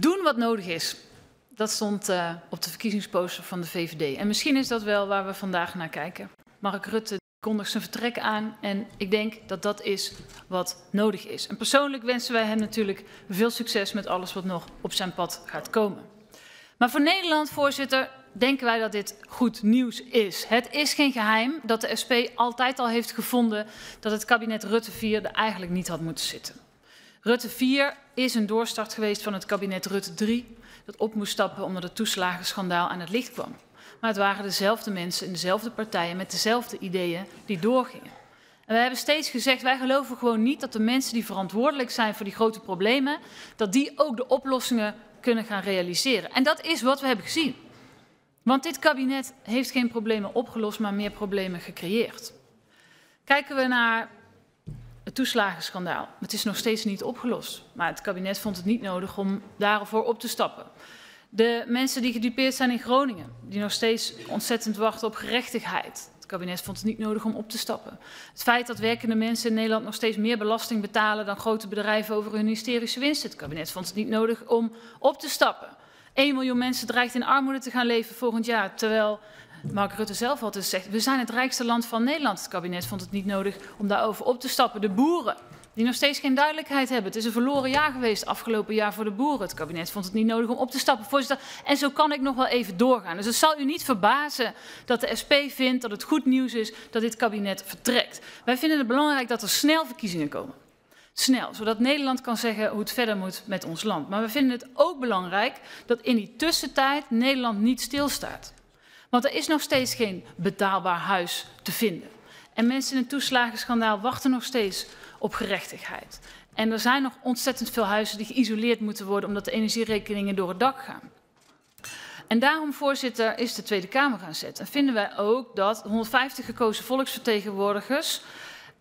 Doen wat nodig is. Dat stond uh, op de verkiezingsposter van de VVD. En misschien is dat wel waar we vandaag naar kijken. Mark Rutte kondigt zijn vertrek aan en ik denk dat dat is wat nodig is. En persoonlijk wensen wij hem natuurlijk veel succes met alles wat nog op zijn pad gaat komen. Maar voor Nederland, voorzitter, denken wij dat dit goed nieuws is. Het is geen geheim dat de SP altijd al heeft gevonden dat het kabinet Rutte 4 er eigenlijk niet had moeten zitten. Rutte 4 is een doorstart geweest van het kabinet Rutte 3, dat op moest stappen omdat het toeslagenschandaal aan het licht kwam. Maar het waren dezelfde mensen in dezelfde partijen met dezelfde ideeën die doorgingen. En we hebben steeds gezegd, wij geloven gewoon niet dat de mensen die verantwoordelijk zijn voor die grote problemen, dat die ook de oplossingen kunnen gaan realiseren. En dat is wat we hebben gezien. Want dit kabinet heeft geen problemen opgelost, maar meer problemen gecreëerd. Kijken we naar toeslagenschandaal. Het is nog steeds niet opgelost. Maar het kabinet vond het niet nodig om daarvoor op te stappen. De mensen die gedupeerd zijn in Groningen, die nog steeds ontzettend wachten op gerechtigheid. Het kabinet vond het niet nodig om op te stappen. Het feit dat werkende mensen in Nederland nog steeds meer belasting betalen dan grote bedrijven over hun hysterische winst. Het kabinet vond het niet nodig om op te stappen. 1 miljoen mensen dreigt in armoede te gaan leven volgend jaar. Terwijl Mark Rutte zelf altijd zegt, we zijn het rijkste land van Nederland. Het kabinet vond het niet nodig om daarover op te stappen. De boeren, die nog steeds geen duidelijkheid hebben. Het is een verloren jaar geweest afgelopen jaar voor de boeren. Het kabinet vond het niet nodig om op te stappen. Voorzitter, en zo kan ik nog wel even doorgaan. Dus het zal u niet verbazen dat de SP vindt dat het goed nieuws is dat dit kabinet vertrekt. Wij vinden het belangrijk dat er snel verkiezingen komen snel, zodat Nederland kan zeggen hoe het verder moet met ons land. Maar we vinden het ook belangrijk dat in die tussentijd Nederland niet stilstaat. Want er is nog steeds geen betaalbaar huis te vinden. En mensen in het toeslagenschandaal wachten nog steeds op gerechtigheid. En er zijn nog ontzettend veel huizen die geïsoleerd moeten worden omdat de energierekeningen door het dak gaan. En daarom, voorzitter, is de Tweede Kamer gaan zetten. En vinden wij ook dat 150 gekozen volksvertegenwoordigers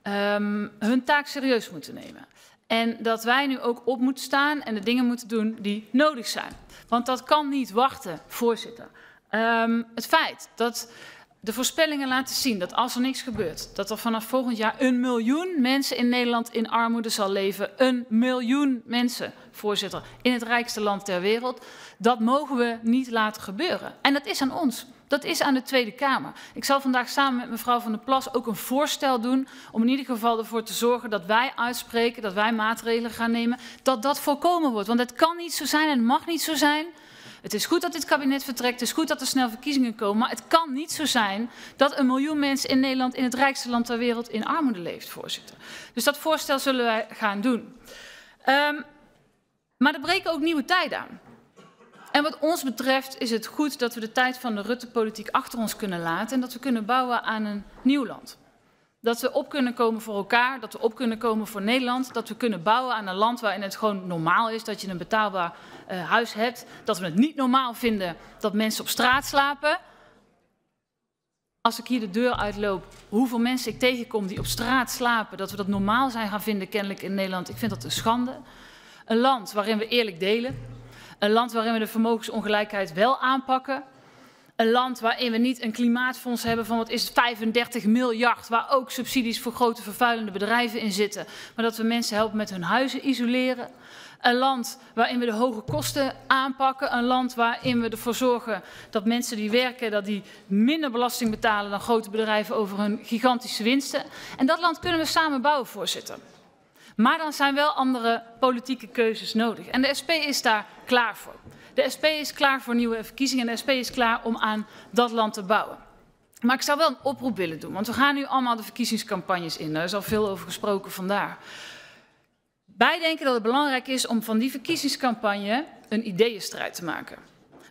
um, hun taak serieus moeten nemen. En dat wij nu ook op moeten staan en de dingen moeten doen die nodig zijn. Want dat kan niet wachten, voorzitter. Um, het feit dat de voorspellingen laten zien dat als er niks gebeurt, dat er vanaf volgend jaar een miljoen mensen in Nederland in armoede zal leven. Een miljoen mensen, voorzitter, in het rijkste land ter wereld. Dat mogen we niet laten gebeuren. En dat is aan ons. Dat is aan de Tweede Kamer. Ik zal vandaag samen met mevrouw Van der Plas ook een voorstel doen om in ieder geval ervoor te zorgen dat wij uitspreken, dat wij maatregelen gaan nemen, dat dat voorkomen wordt. Want het kan niet zo zijn en het mag niet zo zijn. Het is goed dat dit kabinet vertrekt, het is goed dat er snel verkiezingen komen, maar het kan niet zo zijn dat een miljoen mensen in Nederland, in het rijkste land ter wereld, in armoede leeft, voorzitter. Dus dat voorstel zullen wij gaan doen. Um, maar er breken ook nieuwe tijden aan. En wat ons betreft is het goed dat we de tijd van de Rutte-politiek achter ons kunnen laten en dat we kunnen bouwen aan een nieuw land. Dat we op kunnen komen voor elkaar, dat we op kunnen komen voor Nederland, dat we kunnen bouwen aan een land waarin het gewoon normaal is dat je een betaalbaar uh, huis hebt, dat we het niet normaal vinden dat mensen op straat slapen. Als ik hier de deur uitloop, hoeveel mensen ik tegenkom die op straat slapen, dat we dat normaal zijn gaan vinden kennelijk in Nederland, ik vind dat een schande. Een land waarin we eerlijk delen, een land waarin we de vermogensongelijkheid wel aanpakken. Een land waarin we niet een klimaatfonds hebben van wat is het 35 miljard, waar ook subsidies voor grote vervuilende bedrijven in zitten. Maar dat we mensen helpen met hun huizen isoleren. Een land waarin we de hoge kosten aanpakken. Een land waarin we ervoor zorgen dat mensen die werken, dat die minder belasting betalen dan grote bedrijven over hun gigantische winsten. En dat land kunnen we samen bouwen, voorzitter. Maar dan zijn wel andere politieke keuzes nodig. En de SP is daar klaar voor. De SP is klaar voor nieuwe verkiezingen en de SP is klaar om aan dat land te bouwen. Maar ik zou wel een oproep willen doen, want we gaan nu allemaal de verkiezingscampagnes in. Daar is al veel over gesproken vandaar. Wij denken dat het belangrijk is om van die verkiezingscampagne een ideeënstrijd te maken.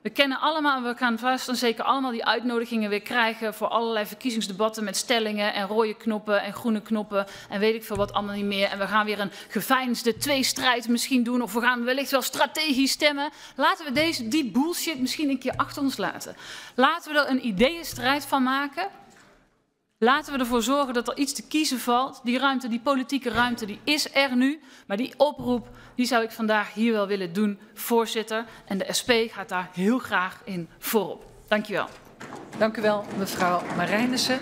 We kennen allemaal, we gaan vast en zeker allemaal die uitnodigingen weer krijgen voor allerlei verkiezingsdebatten met stellingen en rode knoppen en groene knoppen en weet ik veel wat allemaal niet meer. En we gaan weer een geveinsde tweestrijd misschien doen of we gaan wellicht wel strategisch stemmen. Laten we deze, die bullshit misschien een keer achter ons laten. Laten we er een ideeënstrijd van maken Laten we ervoor zorgen dat er iets te kiezen valt. Die ruimte, die politieke ruimte, die is er nu. Maar die oproep, die zou ik vandaag hier wel willen doen, voorzitter. En de SP gaat daar heel graag in voorop. Dank je wel. Dank u wel, mevrouw Marijnissen.